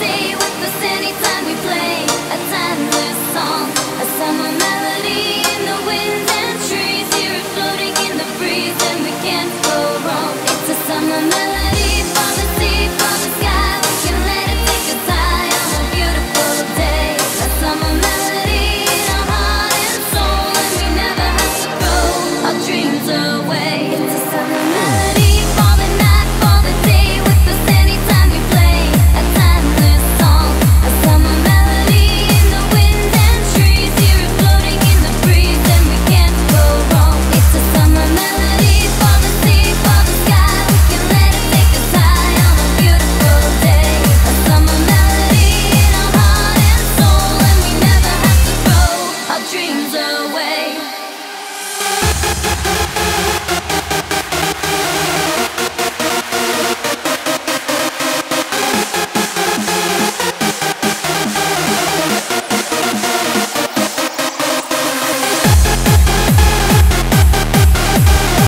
day with us anytime.